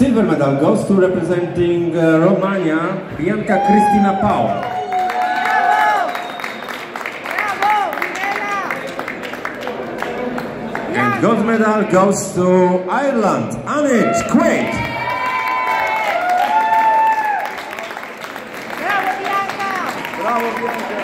silver medal goes to representing uh, Romania, Bianca Cristina Pau. And gold medal goes to Ireland, Annette Quaid. Bravo Bianca! Bravo Bianca.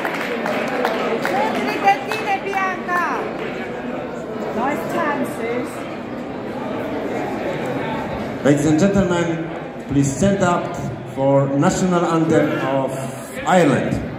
Ladies and gentlemen, please stand up for national anthem of Ireland.